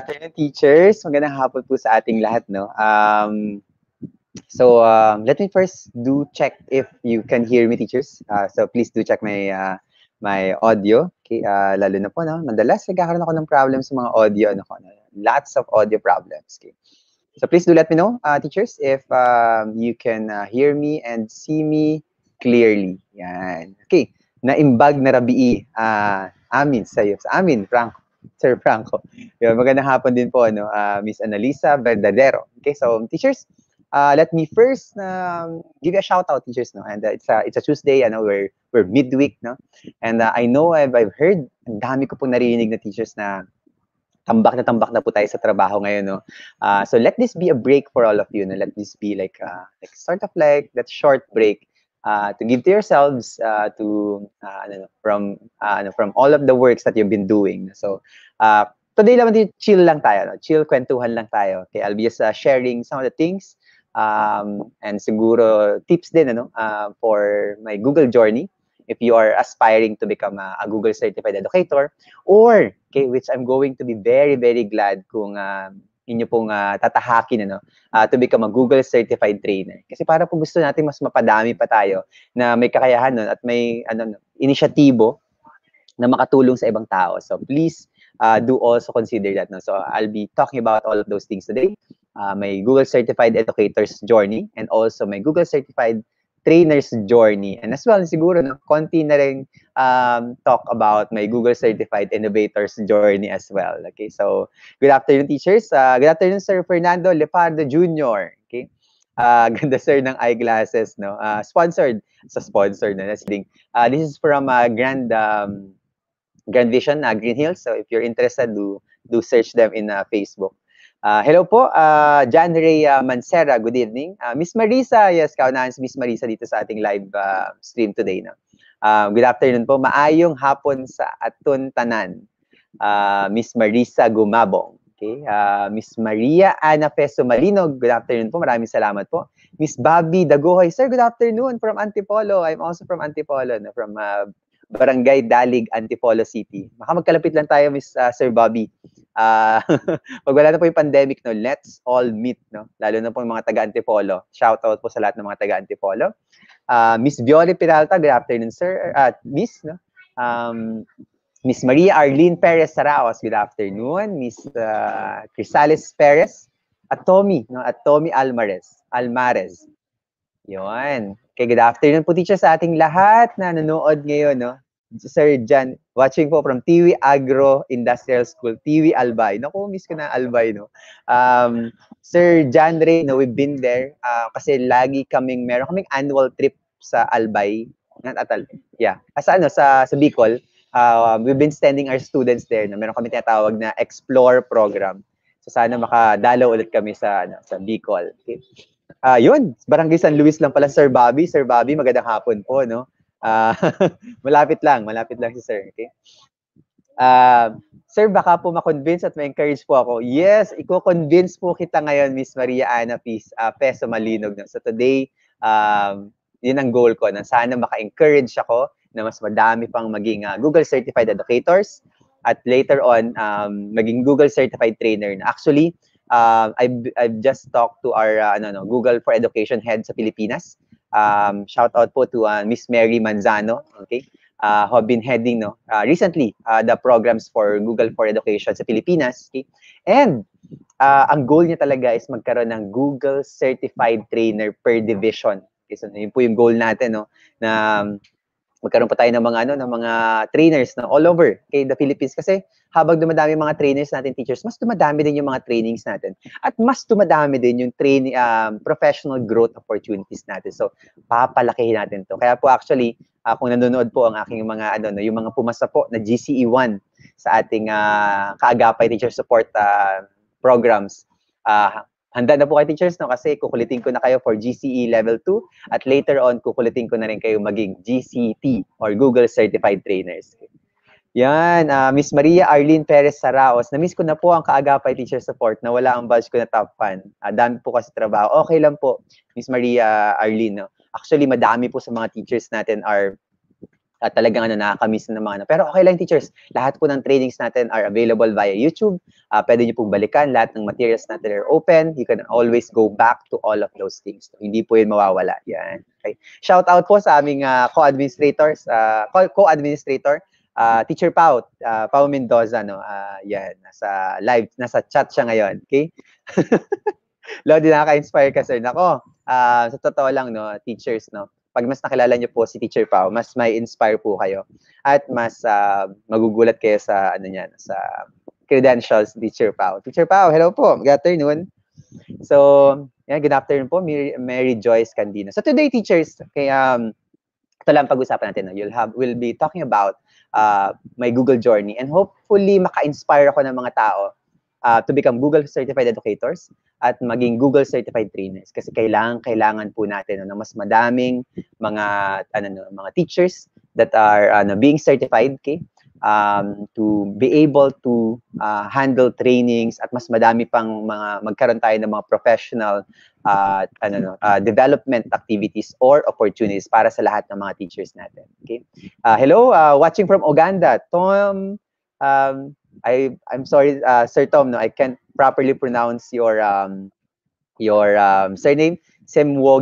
Afternoon, teachers. Magandang hapon po sa ating lahat, no? Um, so, um, let me first do check if you can hear me, teachers. Uh, so, please do check my uh, my audio. Okay, uh, lalo na po, no? Madalas, nagkakaroon ako ng problem sa mga audio, ano ko, no? Lots of audio problems, okay? So, please do let me know, uh, teachers, if um, you can uh, hear me and see me clearly. Yan. Okay, naimbag na rabii. Uh, amin. Sa amin, Franco. Sir Franco. Yun, magandang hapon din po, no, uh, Miss Analisa Verdadero. Okay, so teachers, uh, let me first um, give you a shout out, teachers, no, and uh, it's a it's a Tuesday, ano, we're we're midweek, no, and uh, I know I've I've heard, ang dami ko pong narinig na teachers na tambak na tambak na po tayo sa trabaho ngayon, no. Uh, so let this be a break for all of you, no. Let this be like uh, like sort of like that short break uh, to give to yourselves uh, to uh, ano, from uh, ano, from all of the works that you've been doing. So uh, today lang din chill lang tayo, no? chill kwentuhan lang tayo. Okay, I'll be just uh, sharing some of the things um, and siguro tips din ano uh, for my Google journey if you are aspiring to become a, a Google certified educator or okay which I'm going to be very very glad kung uh, inyo pong uh, tatahakin ano uh, to become a Google certified trainer. Kasi para po gusto natin mas mapadami pa tayo na may kakayahan nun at may ano inisyatibo na makatulong sa ibang tao. So please uh, do also consider that. No? So I'll be talking about all of those things today. Uh, my Google Certified Educator's Journey and also my Google Certified trainer's journey. And as well, siguro, no, konti na rin um, talk about my Google Certified Innovator's journey as well. Okay, so good afternoon, teachers. Uh, good afternoon, Sir Fernando Lepardo Jr. Okay, uh, ganda sir ng eyeglasses, no? Uh, sponsored sa sponsor na. Uh, this is from uh, Grand um, Grand Vision, uh, Green Hills. So if you're interested, do do search them in uh, Facebook. Uh, hello po, uh, John Ray uh, Mancera, good evening. Uh, Miss Marisa, yes, kaunahan si Miss Marisa dito sa ating live uh, stream today. No? Uh, good afternoon po, maayong hapon sa Atun Tanan. Uh, Miss Marisa Gumabong. Okay, uh, Miss Maria Ana Peso Malinog, good afternoon po, maraming salamat po. Miss Bobby Dagohoy, sir, good afternoon from Antipolo. I'm also from Antipolo, no? from uh, Barangay Dalig, Antipolo City. Baka magkalapit lang tayo, Miss uh, Sir Bobby. Uh, pag wala na po yung pandemic, no, let's all meet, no? Lalo na po yung mga taga Antipolo. Shout out po sa lahat ng mga taga Antipolo. Uh, Miss Viole Peralta, good afternoon, sir. At uh, Miss, no? Um, Miss Maria Arlene Perez Saraos, good afternoon. Miss uh, Crisales Perez. At Tommy, no? At Tommy Almares. Almares. Yun. Okay, good afternoon po teacher sa ating lahat na nanonood ngayon, no? Sir Jan, watching po from Tiwi Agro Industrial School, Tiwi Albay. Naku, miss ko na Albay, no? Um, Sir Jan Ray, no, we've been there uh, kasi lagi kaming, meron kaming annual trip sa Albay. Not atal, yeah. Sa ano, sa, sa Bicol, uh, we've been sending our students there. No? Meron kami tinatawag na Explore program. So sana makadalaw ulit kami sa, ano, sa Bicol. Okay? Uh, yun, Barangay San Luis lang pala, Sir Bobby. Sir Bobby, magandang hapon po, no? Uh, malapit lang, malapit lang si Sir. Okay? Uh, sir, baka po ma-convince at ma-encourage po ako. Yes, iko-convince po kita ngayon, Miss Maria Ana Pis, uh, Peso Malinog. No? So today, um, yun ang goal ko, na sana maka-encourage ako na mas madami pang maging uh, Google Certified Educators at later on, um, maging Google Certified Trainer. Actually, uh, I've, I've just talked to our uh, ano, no, Google for Education head sa Pilipinas um, shout out po to uh, Miss Mary Manzano, okay, uh, who have been heading no, uh, recently uh, the programs for Google for Education sa Pilipinas. Okay? And uh, ang goal niya talaga is magkaroon ng Google Certified Trainer per division. Okay, so yun po yung goal natin, no, na um, magkaroon pa tayo ng mga ano ng mga trainers na all over okay, the Philippines. Kasi habang dumadami mga trainers natin teachers mas dumadami din yung mga trainings natin. At mas dumadami din yung training um, professional growth opportunities natin. So papalakihin natin to. Kaya po actually uh, kung nanonood po ang aking mga ano no yung mga pumasa po na GCE1 sa ating uh, kaagapay teacher support uh, programs uh, handa na po kayo teachers no kasi kukulitin ko na kayo for GCE level 2 at later on kukulitin ko na rin kayo maging GCT or Google Certified Trainers. Yan, uh, Miss Maria Arlene Perez Saraos. Na-miss ko na po ang kaagapay teacher support na wala ang badge ko na top fan. Uh, dami po kasi trabaho. Okay lang po, Miss Maria Arlene. No? Actually, madami po sa mga teachers natin are at talagang ano, nakakamiss ng mga ano. Pero okay lang teachers, lahat po ng trainings natin are available via YouTube. Uh, pwede niyo pong balikan, lahat ng materials natin are open. You can always go back to all of those things. So, hindi po yun mawawala. Yan. Okay. Shout out po sa aming uh, co-administrators, uh, co-administrator, uh, Teacher Pau, uh, Pau Mendoza, no? Uh, yan, nasa live, nasa chat siya ngayon. Okay? Lodi, nakaka-inspire ka, sir. Nako, uh, sa totoo lang, no, teachers, no, pag mas nakilala niyo po si Teacher Pau, mas may inspire po kayo at mas uh, magugulat kayo sa ano niyan, sa credentials Teacher Pau. Teacher Pau, hello po. Good afternoon. So, yeah, good afternoon po, Mary, Joyce Candino. So today, teachers, okay, um, ito lang pag-usapan natin. No? You'll have, we'll be talking about uh, my Google journey and hopefully maka-inspire ako ng mga tao uh, to become Google Certified Educators at maging Google Certified Trainers. Kasi kailangan kailangan po natin no, ng mas madaming mga ano no, mga teachers that are ano being certified okay? Um, to be able to uh, handle trainings at mas madami pang mga magkaroon tayo ng mga professional uh, ano no, uh, development activities or opportunities para sa lahat ng mga teachers natin okay? Uh, hello uh, watching from Uganda Tom um, I I'm sorry, uh, Sir Tom. No, I can't properly pronounce your um your um, surname, Semwo.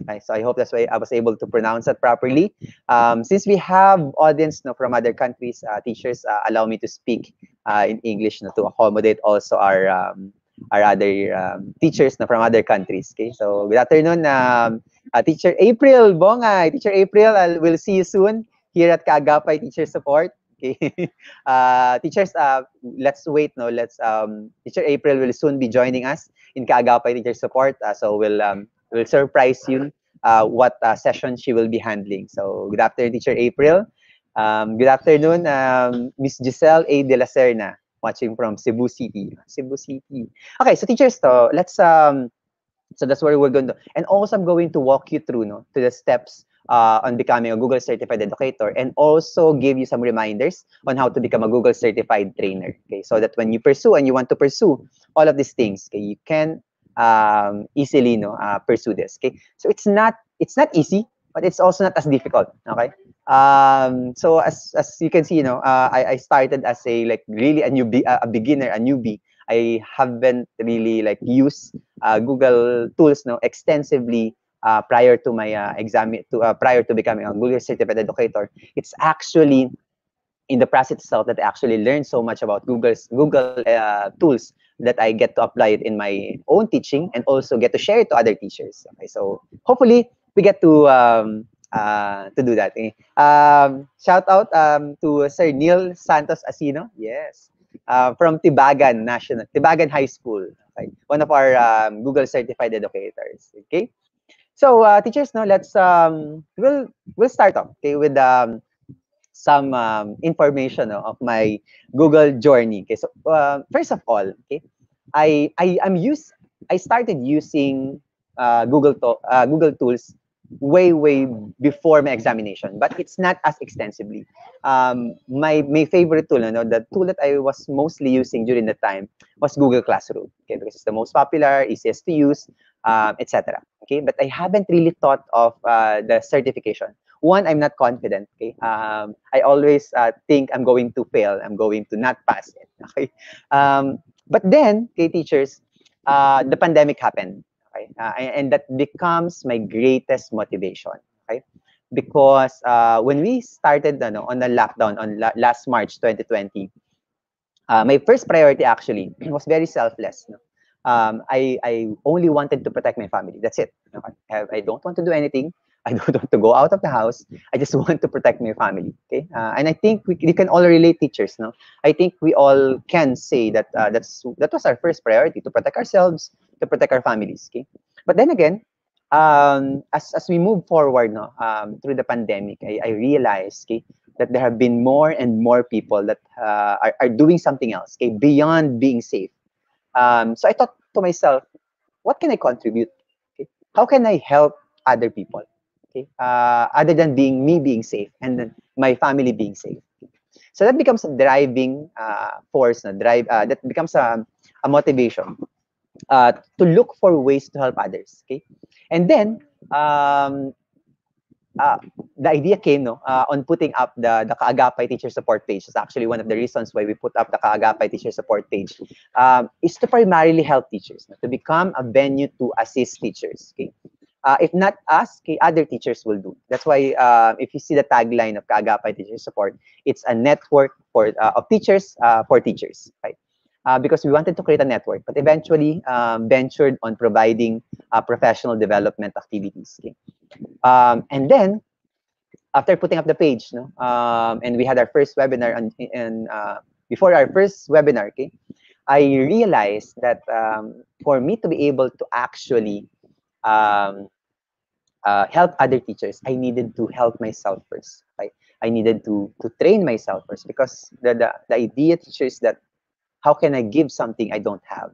Okay, so I hope that's why I was able to pronounce that properly. Um, since we have audience no, from other countries, uh, teachers uh, allow me to speak uh, in English no, to accommodate also our um, our other um, teachers no, from other countries. Okay, so good afternoon, um, uh, Teacher April Bongay. Teacher April, I will see you soon here at Kaagapay Teacher Support. Okay. Uh, teachers, uh, let's wait. No, let's. Um, Teacher April will soon be joining us in Kaagapay Teacher Support. Uh, so we'll um, we'll surprise you uh, what uh, session she will be handling. So good afternoon, Teacher April. Um, good afternoon, um, Miss Giselle A. De La Serna, watching from Cebu City. Cebu City. Okay, so teachers, to let's um, so that's where we're going to, and also I'm going to walk you through, no, to the steps uh, on becoming a Google Certified Educator and also give you some reminders on how to become a Google Certified Trainer. Okay, so that when you pursue and you want to pursue all of these things, okay, you can um, easily no, uh, pursue this. Okay, so it's not it's not easy, but it's also not as difficult. Okay. Um, so as as you can see, you know, uh, I, I started as a like really a newbie, a beginner, a newbie. I haven't really like used uh, Google tools no extensively uh, prior to my uh, exam to uh, prior to becoming a Google certified educator it's actually in the process itself that I actually learned so much about Google's Google uh, tools that I get to apply it in my own teaching and also get to share it to other teachers. Okay, so hopefully we get to um, uh, to do that. Okay? Um, shout out um, to Sir Neil Santos Asino. Yes, uh, from Tibagan National Tibagan High School. Okay? One of our um, Google certified educators. Okay. So uh, teachers, no, let's um, we'll we'll start off okay with um, some um, information no, of my Google journey. Okay, so uh, first of all, okay, I I am used I started using uh, Google to, uh, Google tools way way before my examination, but it's not as extensively. Um, my my favorite tool, you know, the tool that I was mostly using during the time was Google Classroom. Okay, because it's the most popular, easiest to use, um, etc. Okay, but I haven't really thought of uh, the certification. One, I'm not confident. Okay, um, I always uh, think I'm going to fail. I'm going to not pass it. Okay, um, but then, okay, teachers, uh, the pandemic happened. Okay, uh, and that becomes my greatest motivation. Okay, because uh, when we started ano, on the lockdown on la last March 2020, uh, my first priority actually was very selfless. No? um, I, I only wanted to protect my family. That's it. I, I don't want to do anything. I don't want to go out of the house. I just want to protect my family. Okay, uh, and I think we, we can all relate, teachers. No, I think we all can say that uh, that's that was our first priority to protect ourselves, to protect our families. Okay, but then again, um, as as we move forward, no, um, through the pandemic, I, I realized, okay, that there have been more and more people that uh, are, are doing something else, okay, beyond being safe. Um, so I thought to myself, what can I contribute? Okay? How can I help other people? Okay, uh, other than being me being safe and my family being safe. So that becomes a driving uh, force, na drive. Uh, that becomes a, a motivation uh, to look for ways to help others. Okay, and then um, uh, the idea came no uh, on putting up the the Kaagapay teacher support page. It's actually one of the reasons why we put up the Kaagapay teacher support page. Um, is to primarily help teachers no, to become a venue to assist teachers. Okay. Uh, if not us, other teachers will do. That's why uh, if you see the tagline of Kaagapay Teacher Support, it's a network for uh, of teachers uh, for teachers, right? Uh, because we wanted to create a network, but eventually um, ventured on providing uh, professional development activities. Okay? Um, and then, after putting up the page, no, um, and we had our first webinar, and before our first webinar, okay, I realized that um, for me to be able to actually um, uh, help other teachers, I needed to help myself first. Right? I needed to to train myself first because the, the, the idea teachers that how can I give something I don't have?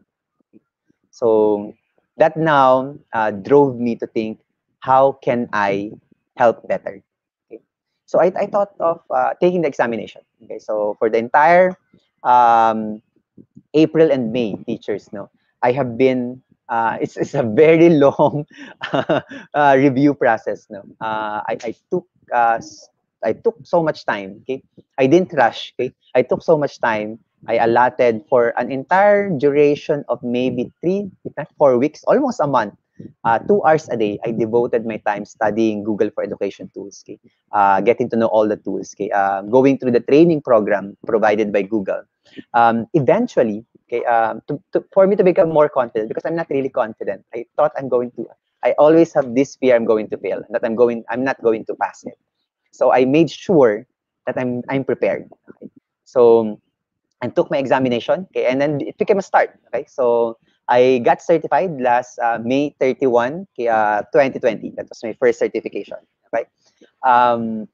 So that now uh, drove me to think, how can I help better? Okay. So I, I thought of uh, taking the examination. Okay, so for the entire um, April and May teachers, no, I have been uh, it's, it's a very long uh, review process. No, uh, I, I took uh, I took so much time. Okay, I didn't rush. Okay, I took so much time. I allotted for an entire duration of maybe three, not four weeks, almost a month. Uh, two hours a day, I devoted my time studying Google for Education tools, okay? uh, getting to know all the tools, okay? uh, going through the training program provided by Google. Um, eventually, okay um to, to, for me to become more confident because i'm not really confident. I thought i'm going to i always have this fear i'm going to fail that i'm going i'm not going to pass it. So i made sure that i'm i'm prepared. Okay? so I took my examination okay and then it became a start okay? So i got certified last uh, may 31 okay, uh, 2020 that was my first certification okay? Um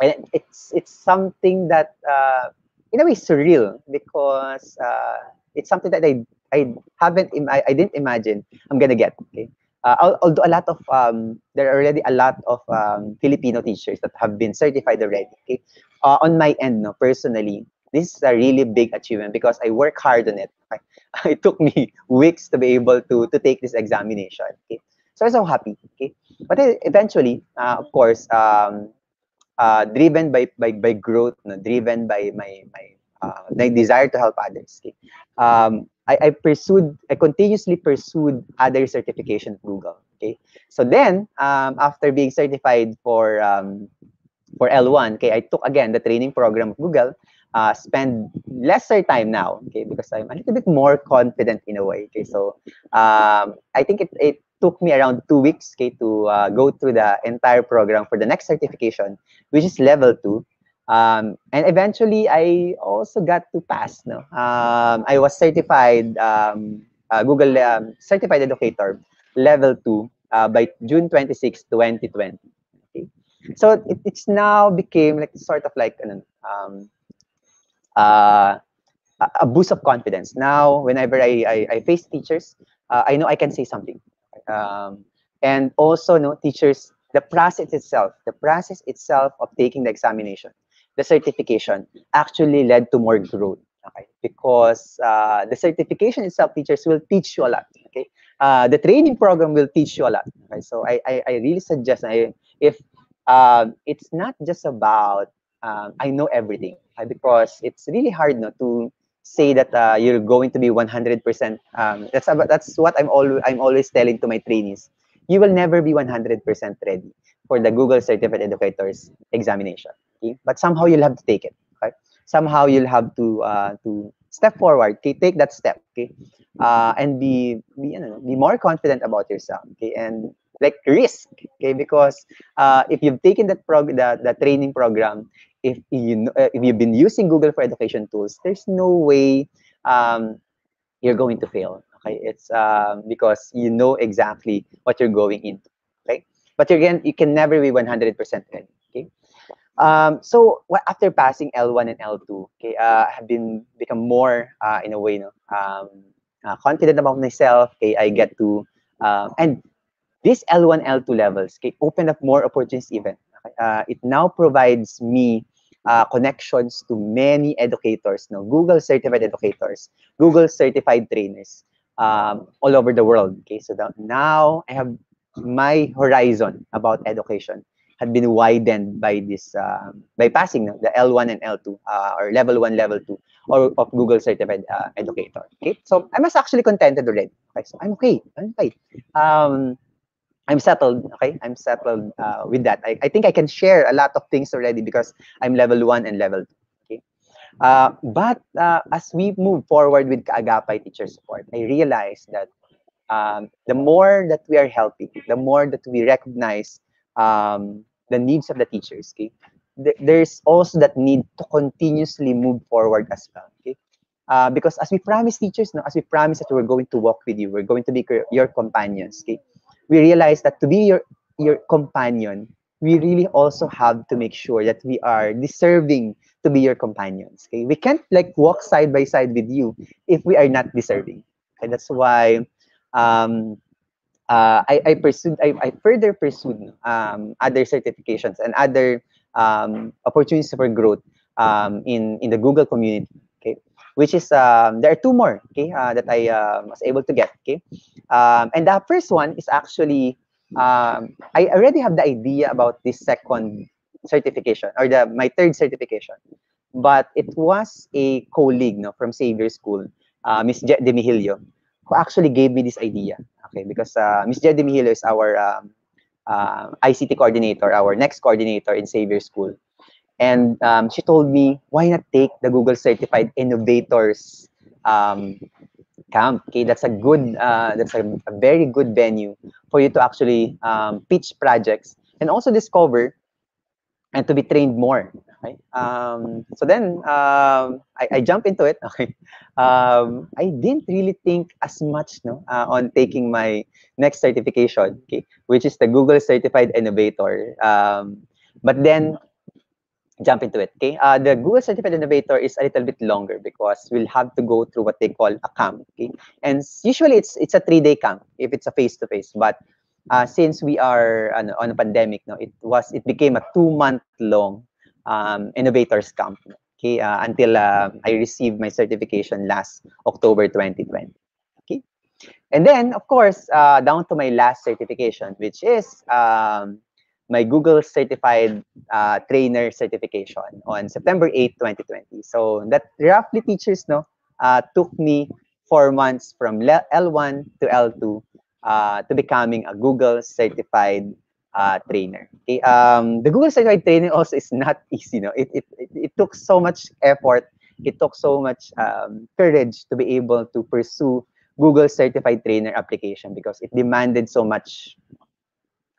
and it's it's something that uh, in a way surreal because uh, it's something that I I haven't I, I didn't imagine I'm gonna get. Okay, uh, although a lot of um, there are already a lot of um, Filipino teachers that have been certified already. Okay, uh, on my end, no, personally, this is a really big achievement because I work hard on it. I, it took me weeks to be able to to take this examination. Okay, so I'm so happy. Okay, but eventually, uh, of course, um, uh, driven by, by by growth, no? driven by my my uh, my desire to help others. Okay? Um, I, I pursued, I continuously pursued other certification at Google. Okay, so then um, after being certified for um, for L1, okay, I took again the training program of Google. Uh, spend lesser time now, okay, because I'm a little bit more confident in a way. Okay, so um, I think it, it took me around two weeks okay, to uh, go through the entire program for the next certification, which is level two. Um, and eventually, I also got to pass. No, um, I was certified um, uh, Google um, Certified Educator level two uh, by June 26, 2020. Okay, so it, it's now became like sort of like an um, uh, a boost of confidence. Now, whenever I I, I face teachers, uh, I know I can say something. Um, and also, no teachers, the process itself, the process itself of taking the examination, the certification actually led to more growth. Okay, because uh, the certification itself, teachers will teach you a lot. Okay, uh, the training program will teach you a lot. Okay, so I I, I really suggest I, if um, it's not just about um, I know everything because it's really hard no, to say that uh, you're going to be 100%. Um, that's about, that's what I'm always I'm always telling to my trainees. You will never be 100% ready for the Google Certified Educators examination. Okay? But somehow you'll have to take it. Okay? Somehow you'll have to uh, to step forward. Okay, take that step. Okay, uh, and be be you know be more confident about yourself. Okay, and like risk. Okay, because uh, if you've taken that prog the, the training program, if you uh, if you've been using Google for Education tools, there's no way um, you're going to fail. Okay, it's um, because you know exactly what you're going into. Okay, but again, you can never be 100% ready. Okay, um, so what, after passing L1 and L2, okay, uh, I have been become more uh, in a way, no, um, uh, confident about myself. Okay, I get to uh, and this L1, L2 levels okay, open up more opportunities even. Uh, it now provides me uh, connections to many educators, no, Google certified educators, Google certified trainers um, all over the world. Okay, so now I have my horizon about education had been widened by this uh, by passing the L1 and L2 uh, or level 1 level 2 or of Google certified uh, educator. Okay? So I was actually contented already. Okay? So I'm okay. I'm okay um, I'm settled. Okay? I'm settled uh, with that. I, I think I can share a lot of things already because I'm level 1 and level 2 okay? Uh, but uh, as we move forward with Kaagapay teacher support I realized that um, the more that we are helping the more that we recognize um, the needs of the teachers. Okay, there's also that need to continuously move forward as well. Okay, uh, because as we promise teachers, no, as we promise that we're going to walk with you, we're going to be your companions. Okay, we realize that to be your your companion, we really also have to make sure that we are deserving to be your companions. Okay, we can't like walk side by side with you if we are not deserving. Okay, that's why um, uh, I, I pursued, I, I further pursued um, other certifications and other um, opportunities for growth um, in, in the Google community, okay? Which is, um, there are two more, okay, uh, that I uh, was able to get, okay? And the first one is actually, I already have the idea about this second certification or the my third certification, but it was a colleague no, from Xavier School, uh, Miss Je Demihilio, who actually gave me this idea. Okay, because uh, Ms. Jedi Mihilo is our um, uh, ICT coordinator, our next coordinator in Xavier School. And um, she told me, why not take the Google Certified Innovators um, camp? Okay, that's a good, uh, that's a, a, very good venue for you to actually um, pitch projects and also discover and to be trained more. Okay. Um, so then um, I, I jump into it. Okay. Um, I didn't really think as much no, uh, on taking my next certification, okay, which is the Google Certified Innovator. Um, but then jump into it. Okay. Uh, the Google Certified Innovator is a little bit longer because we'll have to go through what they call a camp. Okay. And usually it's it's a three-day camp if it's a face-to-face. -face. But uh, since we are ano, on a pandemic, no, it was it became a two-month long um, innovators camp okay uh, until uh, i received my certification last october 2020 okay. And then of course uh, down to my last certification which is um, my google certified uh, trainer certification on september 8 2020 so that roughly teachers no uh, took me four months from l1 to l2 uh, to becoming a google certified uh, trainer. Okay, um, the Google Certified Training also is not easy. No, it, it, it, it took so much effort. It took so much um, courage to be able to pursue Google Certified Trainer application because it demanded so much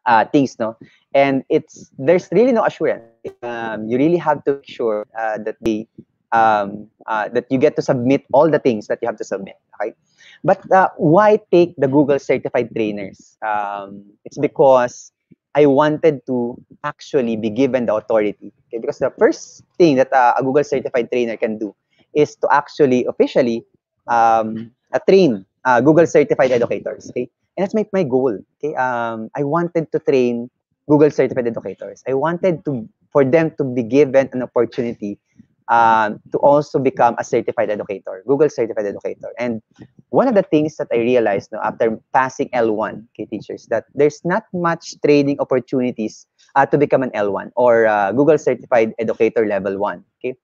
uh, things, no. And it's there's really no assurance. Um, you really have to make sure uh, that they um, uh, that you get to submit all the things that you have to submit. Okay, but uh, why take the Google Certified Trainers? Um, it's because I wanted to actually be given the authority. Okay? Because the first thing that uh, a Google certified trainer can do is to actually officially um, uh, train uh, Google certified educators. Okay, and that's my, my goal. Okay, um, I wanted to train Google certified educators. I wanted to for them to be given an opportunity um, to also become a certified educator, Google certified educator. And one of the things that I realized no, after passing L1, okay, teachers, that there's not much training opportunities uh, to become an L1 or uh, Google certified educator level 1. Okay.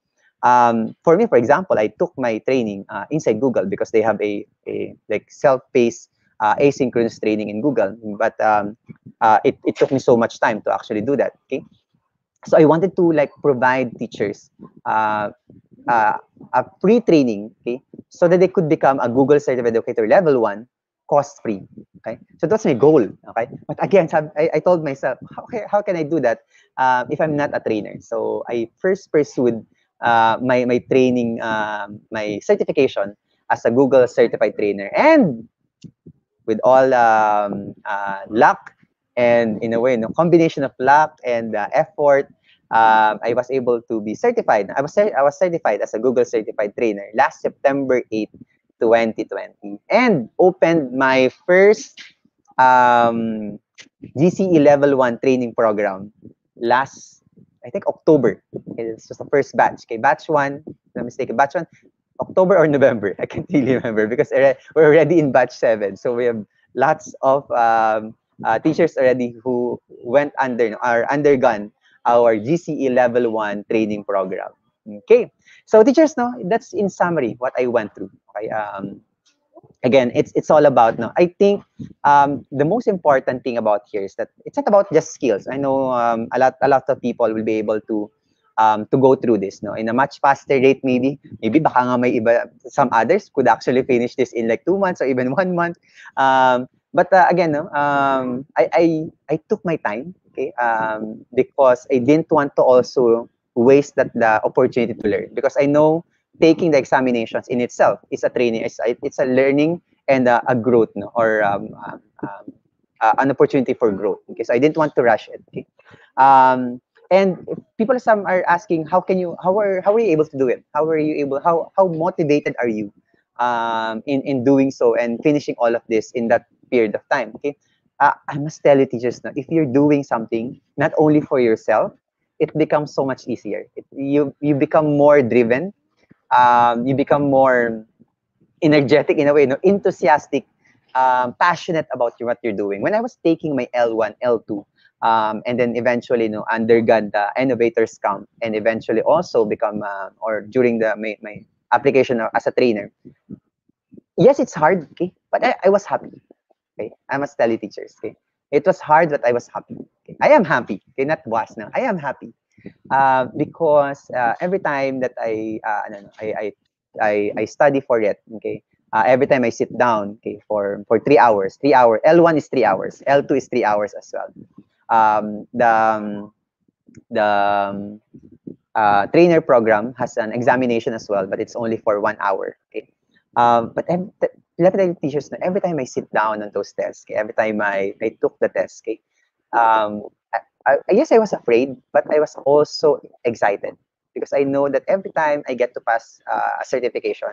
Um, for me, for example, I took my training uh, inside Google because they have a, a like self-paced uh, asynchronous training in Google, but um, uh, it, it took me so much time to actually do that. Okay, so I wanted to like provide teachers uh, uh, a pre-training, okay, so that they could become a Google Certified Educator Level 1 cost free, okay? So that's my goal, okay? But again, I, I told myself, how, how can I do that uh, if I'm not a trainer? So I first pursued uh, my, my training, um, my certification as a Google Certified Trainer. And with all um, uh, luck and in a way, no combination of luck and uh, effort, um, I was able to be certified. I was I was certified as a Google certified trainer last September 8, 2020, and opened my first um, GCE Level One training program last I think October. It's just the first batch. Okay, batch one. No mistake. Batch one, October or November. I can't really remember because we're already in batch seven. So we have lots of um, uh, teachers already who went under or undergone our GCE level one training program. Okay, so teachers, no, that's in summary what I went through. Okay, um, again, it's it's all about no. I think um, the most important thing about here is that it's not about just skills. I know um, a lot a lot of people will be able to um, to go through this no in a much faster rate maybe maybe baka nga may iba some others could actually finish this in like two months or even one month um, but uh, again no um, I, I I took my time okay um, because I didn't want to also waste that the opportunity to learn. Because I know taking the examinations in itself is a training it's a, it's a learning and a, a growth no or um, um, uh, an opportunity for growth because I didn't want to rush it okay. Um, and people some are asking how can you how are how are you able to do it? How are you able how how motivated are you um, in in doing so and finishing all of this in that period of time okay? Uh, i must tell you teachers now if you're doing something not only for yourself it becomes so much easier. It, you you become more driven um, you become more energetic in a way no enthusiastic um, passionate about what you're doing. When i was taking my l1 l2 um, and then eventually you know undergone the innovators camp and eventually also become uh, or during the my, my application as a trainer yes it's hard okay? But I, I was happy okay? I must tell you teachers okay? It was hard but i was happy okay? i am happy okay? Not was now i am happy. Uh, because uh, every time that i uh, I, I i i study for it okay? Uh, every time i sit down okay for for three hours three hours l1 is three hours l2 is three hours as well. Um, the um, the um, uh, trainer program has an examination as well, but it's only for one hour. Okay, um, but teachers every time I sit down on those tests, every time I, I took the test, okay, um, I, I guess I was afraid, but I was also excited because I know that every time I get to pass uh, a certification,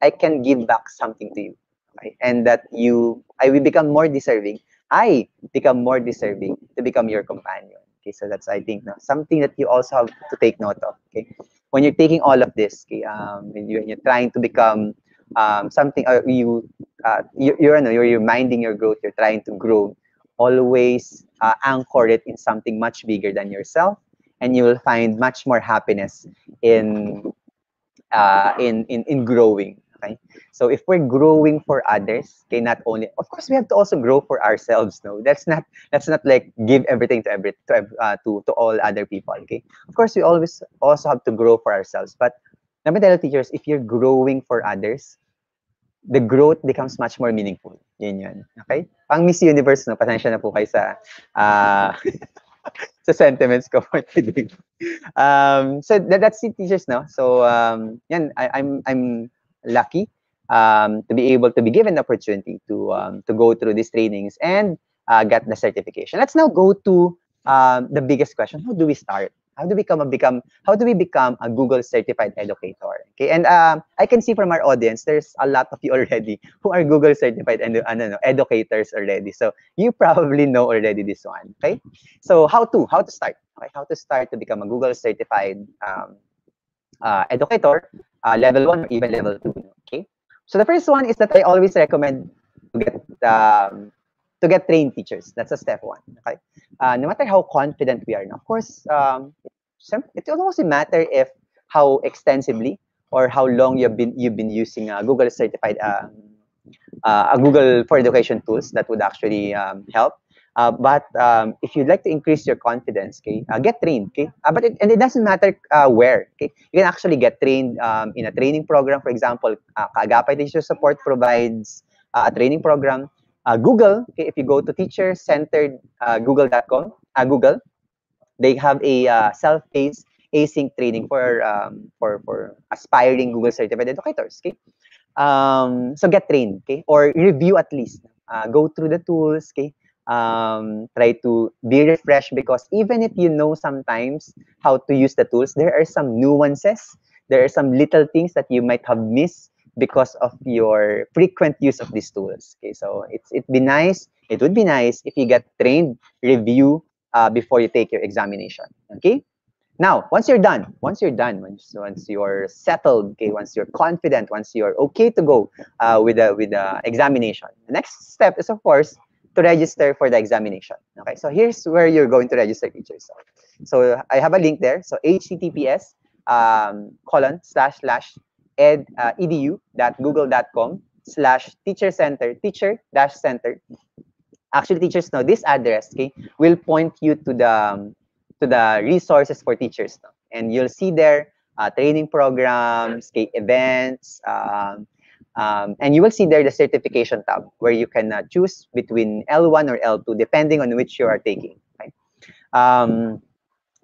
I can give back something to you, right? and that you I will become more deserving I become more deserving to become your companion. Okay, so that's I think no, something that you also have to take note of. Okay, when you're taking all of this, okay, um, when you're trying to become um, something, or you, uh, you you're, you're, you're minding your growth, you're trying to grow. Always uh, anchor it in something much bigger than yourself, and you will find much more happiness in uh, in in in growing. Okay. So if we're growing for others, okay, not only, of course, we have to also grow for ourselves. No, that's not that's not like give everything to every to uh, to to all other people. Okay. Of course, we always also have to grow for ourselves. But let me tell teachers, if you're growing for others, the growth becomes much more meaningful. Yun yun. Okay? Pang Miss Universe, no? Pasensya na po kayo sa, uh, sa sentiments ko for today. Um, so that, that's it, teachers, no? So, um, yan, I, I'm, I'm lucky um, to be able to be given the opportunity to um, to go through these trainings and uh, get the certification. Let's now go to um, the biggest question: How do we start? How do we become a become? How do we become a Google certified educator? Okay, and um, I can see from our audience, there's a lot of you already who are Google certified and uh, educators already. So you probably know already this one. Okay, so how to how to start? Okay, how to start to become a Google certified um, uh, educator, uh, level one or even level two. Okay. So the first one is that I always recommend to get um, to get trained teachers. That's a step one. Okay. Uh, no matter how confident we are, now, of course, um, it doesn't also matter if how extensively or how long you've been you've been using uh, Google certified um, uh, Google for education tools that would actually um, help. Uh, but um, if you'd like to increase your confidence, okay, uh, get trained, okay. But it, and it doesn't matter where, okay. You can actually get trained um, in a training program. For example, uh, Teacher Support provides a training program. Uh, Google, okay, if you go to teacher-centered uh, google.com, uh, Google, they have a uh, self-paced async training for um, for for aspiring Google certified educators. Okay, um, so get trained, okay, or review at least. Uh, go through the tools, okay um, try to be refreshed because even if you know sometimes how to use the tools, there are some nuances. There are some little things that you might have missed because of your frequent use of these tools. Okay, so it's it'd be nice. It would be nice if you get trained, review uh, before you take your examination. Okay. Now, once you're done, once you're done, once once you're settled, okay, once you're confident, once you're okay to go uh, with the with the examination, the next step is of course to register for the examination. Okay, so here's where you're going to register teachers. So, so I have a link there. So https um, colon slash slash ed uh, edu.google.com slash teacher center teacher dash center. Actually, teachers know this address okay, will point you to the um, to the resources for teachers. No? And you'll see there uh, training programs, okay, events, um, um, and you will see there the certification tab where you can uh, choose between L1 or L2 depending on which you are taking. Okay? Um,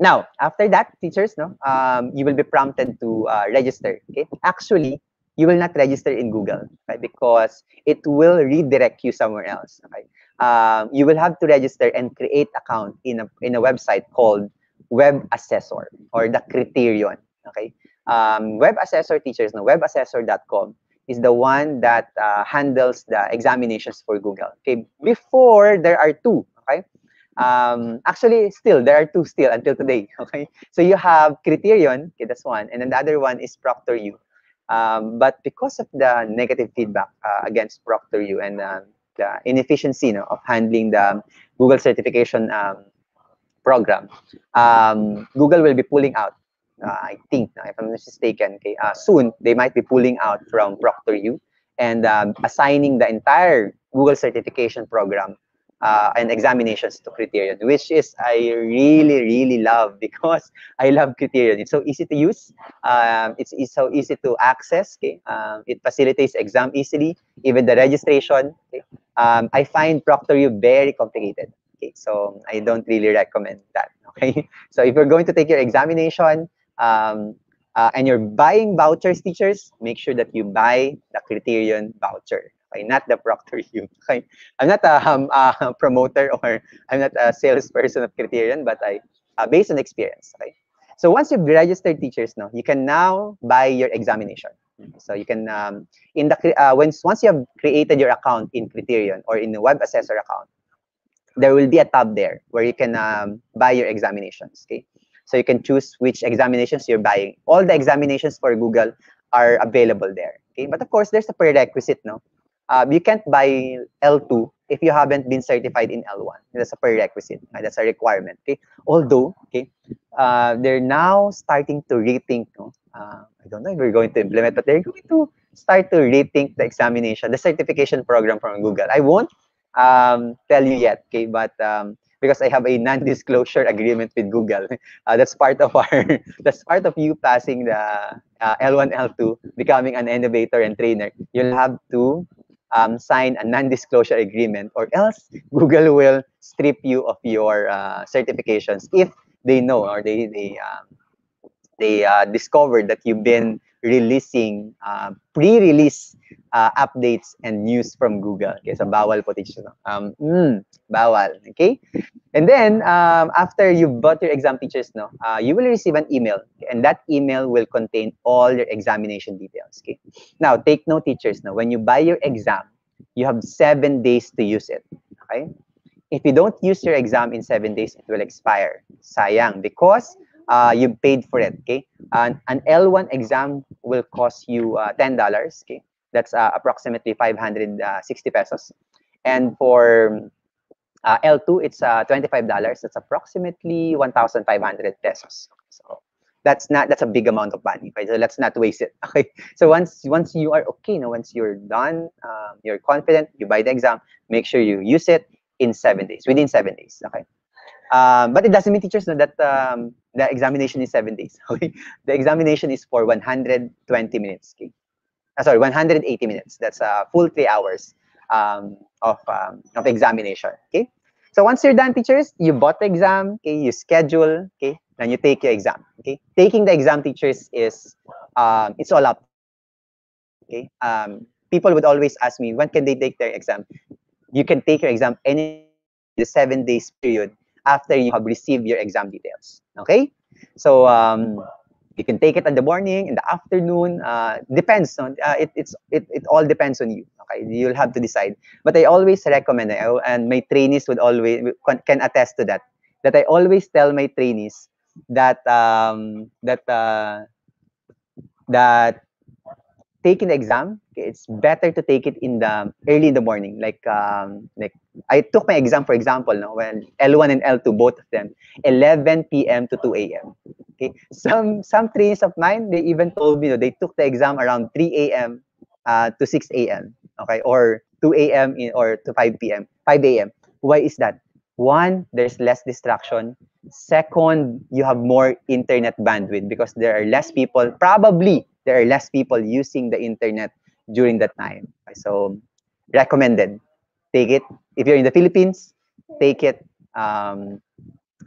now, after that, teachers, no, um, you will be prompted to uh, register. Okay, actually, you will not register in Google, right? Because it will redirect you somewhere else. Okay, um, you will have to register and create account in a in a website called Webassessor or the Kryterion. Okay, um, Webassessor teachers, no, webassessor.com is the one that uh, handles the examinations for Google. Okay, before there are two. Okay, um, actually still there are two still until today. Okay, so you have Kryterion. Okay, that's one, and then the other one is ProctorU. Um, but because of the negative feedback uh, against ProctorU and uh, the inefficiency you know, of handling the Google certification um, program, um, Google will be pulling out uh, I think, if I'm not mistaken, okay, uh, soon they might be pulling out from Proctor ProctorU and um, assigning the entire Google certification program uh, and examinations to Criterion, which is I really, really love because I love Criterion. It's so easy to use. Um, it's, it's so easy to access. Okay? Um, it facilitates exam easily, even the registration. Okay? Um, I find ProctorU very complicated. Okay, so I don't really recommend that. Okay, so if you're going to take your examination, um, uh, and you're buying vouchers, teachers, make sure that you buy the Criterion voucher. Okay, not the Proctor U. Okay, I'm not a, um, a promoter or I'm not a salesperson of Kryterion, but I, uh, based on experience. Okay, so once you've registered teachers, no, you can now buy your examination. So you can um, in the uh, once once you have created your account in Kryterion or in the Webassessor account, there will be a tab there where you can um, buy your examinations. Okay, so you can choose which examinations you're buying. All the examinations for Google are available there. Okay, but of course, there's a prerequisite, no? Uh, you can't buy L2 if you haven't been certified in L1. That's a prerequisite. Okay? That's a requirement. Okay, although okay, uh, they're now starting to rethink. No? Uh, I don't know if we're going to implement, but they're going to start to rethink the examination, the certification program from Google. I won't um, tell you yet, okay, but um, because I have a non-disclosure agreement with Google. Uh, that's part of our, that's part of you passing the uh, L1, L2, becoming an innovator and trainer. You'll have to um, sign a non-disclosure agreement or else Google will strip you of your uh, certifications if they know or they, they, um, they uh, discovered that you've been releasing uh, pre-release uh, updates and news from Google. Okay, so bawal po teacher. No? Um, mm, bawal. Okay? And then, um, after you bought your exam teachers, no, uh, you will receive an email. And that email will contain all your examination details. Okay? Now, take note teachers, no, when you buy your exam, you have seven days to use it. Okay? If you don't use your exam in seven days, it will expire. Sayang, because uh, you paid for it. Okay, an, an L1 exam will cost you uh, ten dollars. Okay, that's uh, approximately five hundred uh, pesos, and for uh, L2 it's uh, twenty five dollars. That's approximately one thousand five hundred pesos. So that's not that's a big amount of money. Right? So let's not waste it. Okay. So once once you are okay, now once you're done, um, you're confident, you buy the exam. Make sure you use it in seven days. Within seven days. Okay. Um, but it doesn't mean teachers know that um, the examination is seven days. Okay, the examination is for 120 minutes. Okay, uh, sorry, 180 minutes. That's a full three hours um, of um, of examination. Okay, so once you're done, teachers, you bought the exam. Okay, you schedule. Okay, then you take your exam. Okay, taking the exam, teachers, is um, it's all up. Okay, um, people would always ask me when can they take their exam. You can take your exam any the seven days period after you have received your exam details. Okay? So um, you can take it in the morning, in the afternoon. Uh, depends on uh, it. It's it, it all depends on you. Okay, you'll have to decide. But I always recommend, and my trainees would always can attest to that. That I always tell my trainees that um, that uh, that taking the exam, it's better to take it in the early in the morning. Like um, like I took my exam for example, no, when L1 and L2 both of them, 11 p.m. to 2 a.m. Okay, some some trainees of mine they even told me you know, they took the exam around 3 a.m. Uh, to 6 a.m. Okay, or 2 a.m. or to 5 p.m. 5 a.m. Why is that? One, there's less distraction. Second, you have more internet bandwidth because there are less people. Probably there are less people using the internet during that time. So recommended. Take it. If you're in the Philippines, take it um,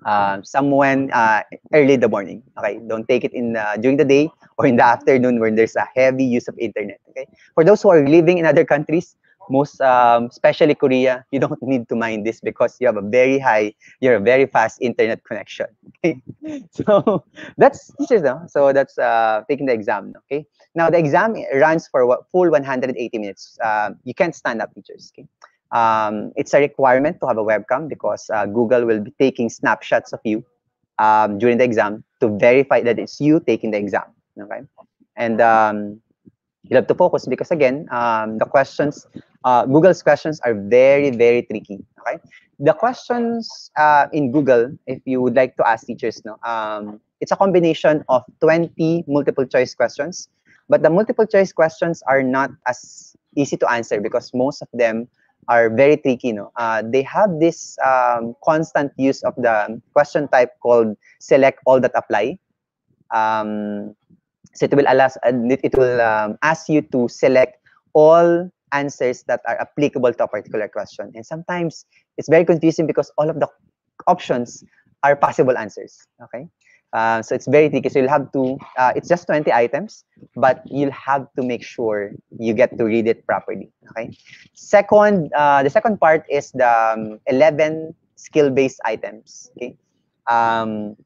uh, someone uh, early in the morning. Okay, don't take it in uh, during the day or in the afternoon when there's a heavy use of internet. Okay, for those who are living in other countries, most um, especially Korea, you don't need to mind this because you have a very high, you're a very fast internet connection. Okay, so that's teachers now. So that's uh, taking the exam. Okay, now the exam runs for what, full 180 minutes. Uh, you can't stand up, teachers. Okay, um, it's a requirement to have a webcam because uh, Google will be taking snapshots of you um, during the exam to verify that it's you taking the exam. Okay, and um, you have to focus because again, um, the questions, uh, Google's questions are very, very tricky. Okay, the questions uh, in Google, if you would like to ask teachers, no, um, it's a combination of 20 multiple choice questions, but the multiple choice questions are not as easy to answer because most of them are very tricky. No, uh, they have this um, constant use of the question type called select all that apply. Um, so it will allow, it will um, ask you to select all answers that are applicable to a particular question. And sometimes it's very confusing because all of the options are possible answers. Okay. Uh, so it's very tricky. So you'll have to, uh, it's just 20 items, but you'll have to make sure you get to read it properly. Okay. Second, uh, the second part is the um, 11 skill-based items. Okay. Um,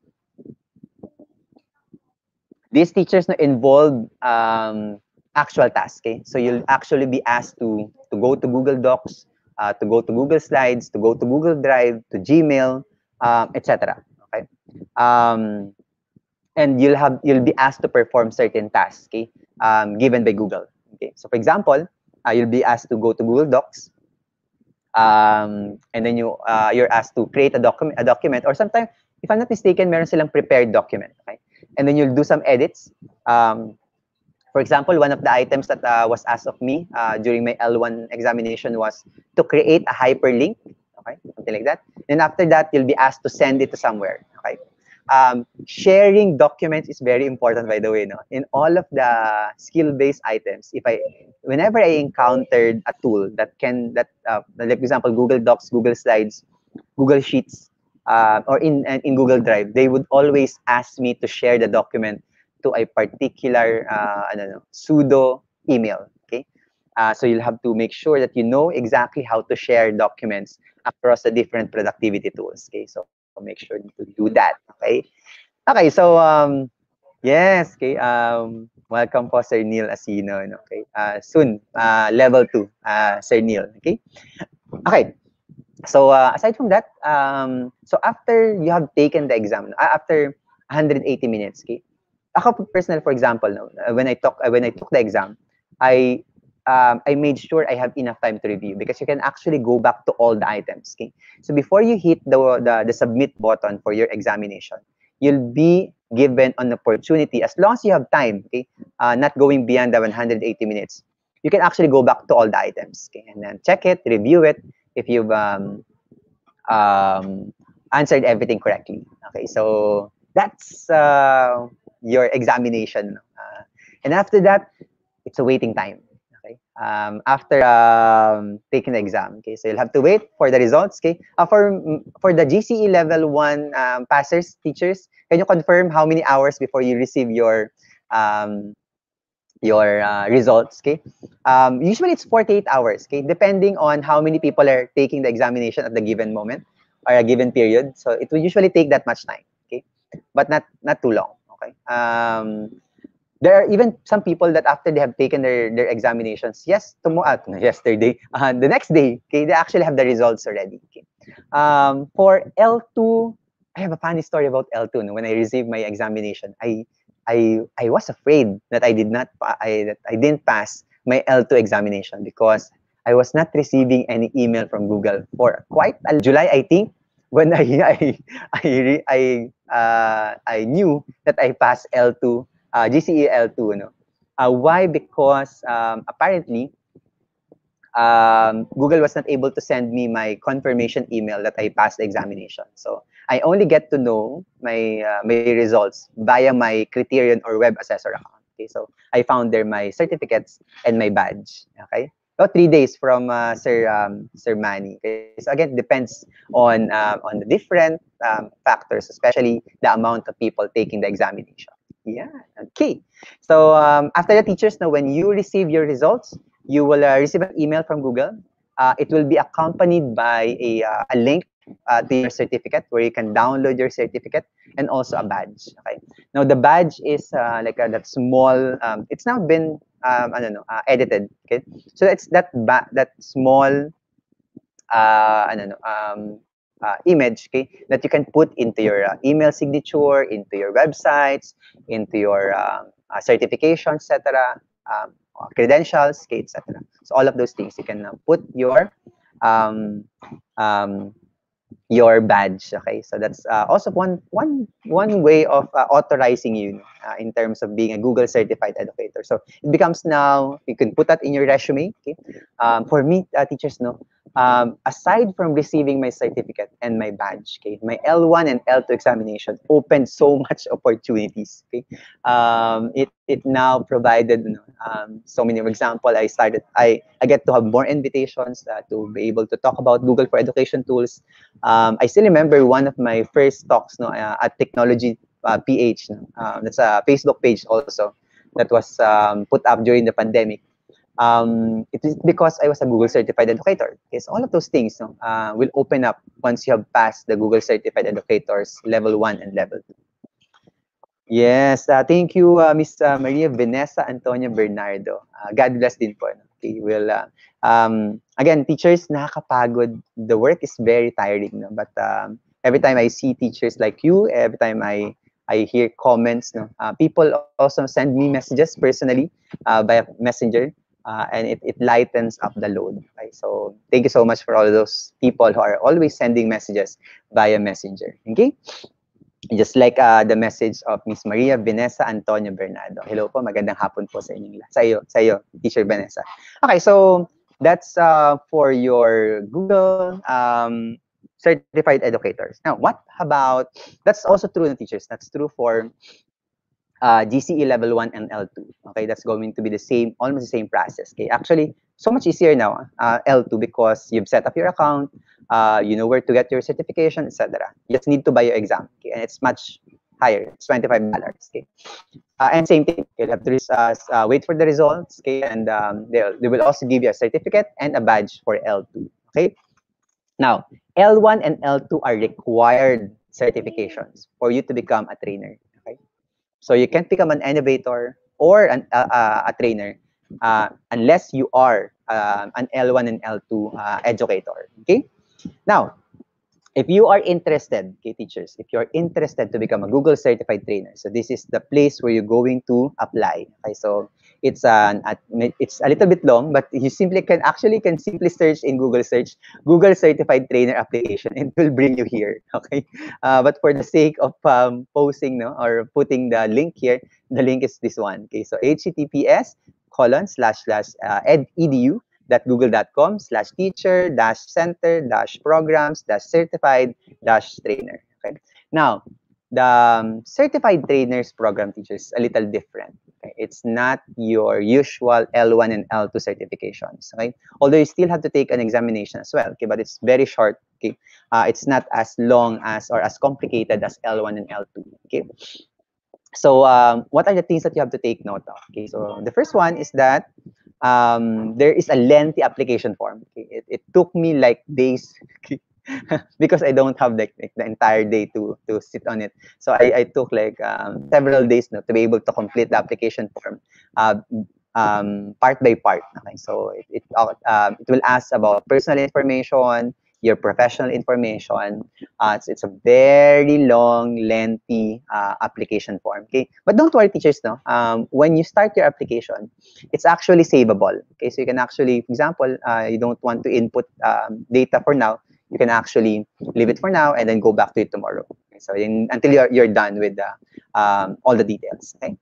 these teachers na involve um, actual tasks. Okay? So you'll actually be asked to, to go to Google Docs, uh, to go to Google Slides, to go to Google Drive, to Gmail, um, etc. Okay, um, and you'll have you'll be asked to perform certain tasks. Okay, um, given by Google. Okay, so for example, uh, you'll be asked to go to Google Docs, um, and then you uh, you're asked to create a document a document, or sometimes, if I'm not mistaken, meron silang prepared document. Okay, and then you'll do some edits. Um, for example, one of the items that uh, was asked of me uh, during my L1 examination was to create a hyperlink, okay, something like that. And after that, you'll be asked to send it to somewhere, okay. Um, sharing documents is very important, by the way. No, in all of the skill-based items, if I, whenever I encountered a tool that can that, uh, like for example, Google Docs, Google Slides, Google Sheets, uh, or in in Google Drive, they would always ask me to share the document to a particular uh, I don't know, pseudo email. Okay, uh, so you'll have to make sure that you know exactly how to share documents across the different productivity tools. Okay, so make sure to do that. Okay, okay. So um, yes. Okay. Um, welcome po Sir Neil Asino. Okay. Uh, soon, uh, level two, uh, Sir Neil. Okay. Okay. So uh, aside from that, um, so after you have taken the exam, uh, after 180 minutes, okay, ako personal, for example, no, uh, when I took uh, when I took the exam, I um, I made sure I have enough time to review because you can actually go back to all the items. Okay, so before you hit the the, the submit button for your examination, you'll be given an opportunity as long as you have time. Okay, uh, not going beyond the 180 minutes. You can actually go back to all the items. Okay, and then check it, review it, if you've um, um, answered everything correctly. Okay, so that's uh, your examination. Uh, and after that, it's a waiting time. Okay, um, after um, taking the exam. Okay, so you'll have to wait for the results. Okay, uh, for for the GCE level one um, passers teachers, can you confirm how many hours before you receive your um, your uh, results okay? Um, usually it's 48 hours okay? Depending on how many people are taking the examination at the given moment or a given period. So it will usually take that much time okay? But not not too long okay? Um, there are even some people that after they have taken their their examinations yes tomorrow uh, yesterday uh, the next day okay they actually have the results already okay? Um, for l2 i have a funny story about l2 no? when i received my examination i I I was afraid that I did not I that I didn't pass my L2 examination because I was not receiving any email from Google for quite a, July I think when I I I I, uh, I knew that I passed L2 uh, GCE L2 no uh, why? Because um, apparently um, Google was not able to send me my confirmation email that I passed the examination. So I only get to know my uh, my results via my Kryterion or Webassessor account. Okay, so I found there my certificates and my badge. Okay, so three days from uh, Sir um, Sir Manny. Okay? So again, depends on uh, on the different um, factors, especially the amount of people taking the examination. Yeah. Okay. So um, after the teachers, now when you receive your results, you will uh, receive an email from Google. Uh, it will be accompanied by a, uh, a link to your certificate where you can download your certificate and also a badge. Okay. Now the badge is like a, that small. Um, it's now been um, I don't know edited. Okay. So it's that ba- that small. Uh, I don't know. Um, uh, image okay, that you can put into your uh, email signature, into your websites, into your uh, certification, etc. Um, credentials, okay, etc. So all of those things you can uh, put your um, um, your badge. Okay, so that's uh, also one one one way of uh, authorizing you uh, in terms of being a Google certified educator. So it becomes now you can put that in your resume. Okay, um, for me, uh, teachers know um, aside from receiving my certificate and my badge, okay, my L1 and L2 examination opened so much opportunities. Okay, um, it it now provided um, so many. For example, I started I I get to have more invitations uh, to be able to talk about Google for Education tools. Um, I still remember one of my first talks no, uh, at Technology uh, PH. No? Uh, that's a Facebook page also that was um, put up during the pandemic um, it is because I was a Google certified educator. Okay, so all of those things no, uh, will open up once you have passed the Google certified educators level one and level two. Yes, uh, thank you, uh, Miss uh, Maria Vanessa Antonia Bernardo. Uh, God bless din po. No? Okay, will uh, um, again, teachers, nakakapagod. The work is very tiring, no? but um, every time I see teachers like you, every time I I hear comments, no? Uh, people also send me messages personally uh, via messenger uh, and it, it lightens up the load. Okay? So thank you so much for all those people who are always sending messages via messenger. Okay? Just like uh, the message of Miss Maria Vanessa Antonio Bernardo. Hello po, magandang hapon po sa inyong lahat. Sa iyo, sa iyo, Teacher Vanessa. Okay, so that's uh, for your Google um, certified educators. Now, what about, that's also true in teachers. That's true for uh, GCE level 1 and L2. Okay, that's going to be the same, almost the same process. Okay, actually, so much easier now, uh, L2, because you've set up your account, uh, you know where to get your certification, etc. You just need to buy your exam, okay, and it's much higher. It's $25, okay. Uh, and same thing, you'll have to uh, uh, wait for the results, okay, and um, they will also give you a certificate and a badge for L2, okay. Now, L1 and L2 are required certifications for you to become a trainer. So you can't become an innovator or an, uh, uh, a trainer uh, unless you are uh, an L1 and L2 uh, educator. Okay. Now, if you are interested, okay, teachers, if you're interested to become a Google certified trainer, so this is the place where you're going to apply. Okay, so it's an it's a little bit long, but you simply can actually can simply search in Google search Google Certified Trainer application, and it will bring you here. Okay, uh, but for the sake of um, posting no or putting the link here, the link is this one. Okay, so https colon slash slash uh, ed edu google.com slash teacher dash center dash programs dash certified dash trainer. Okay, now the um, certified trainers program teachers a little different. Okay? It's not your usual L1 and L2 certifications. Okay, although you still have to take an examination as well. Okay, but it's very short. Okay, uh, it's not as long as or as complicated as L1 and L2. Okay. So um, what are the things that you have to take note of? Okay, so the first one is that um, there is a lengthy application form. Okay? It, it took me like days because I don't have like, like, the entire day to to sit on it. So I, I took like um, several days no, to be able to complete the application form uh, um, part by part. Okay, so it it, uh, um, it will ask about personal information, your professional information. Uh, it's, it's a very long, lengthy uh, application form. Okay, but don't worry, teachers. No, um, when you start your application, it's actually savable. Okay, so you can actually, for example, uh, you don't want to input um, data for now. You can actually leave it for now and then go back to it tomorrow. Okay, so in, until you're you're done with um, all the details. Okay.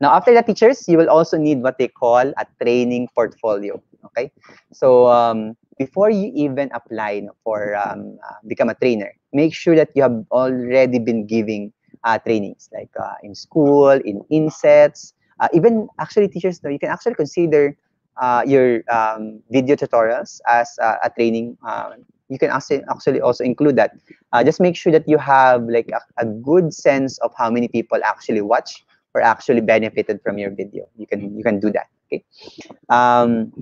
Now, after the teachers, you will also need what they call a training portfolio. Okay, so um, before you even apply for um, uh, become a trainer, make sure that you have already been giving uh, trainings like uh, in school, in insets, uh, even actually teachers. You can actually consider uh, your um, video tutorials as a training. Uh, you can actually also include that. just make sure that you have like a, a good sense of how many people actually watch or actually benefited from your video. You can you can do that. Okay. Um,